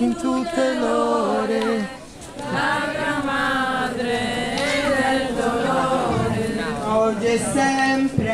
in tutte l'ore. Sacra Madre del dolore, oggi e sempre.